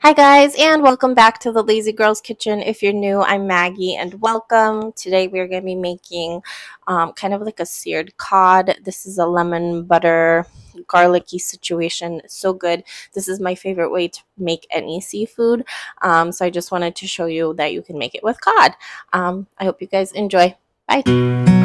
Hi, guys, and welcome back to the Lazy Girls Kitchen. If you're new, I'm Maggie, and welcome. Today, we're going to be making um, kind of like a seared cod. This is a lemon butter garlicky situation. so good. This is my favorite way to make any seafood. Um, so I just wanted to show you that you can make it with cod. Um, I hope you guys enjoy. Bye.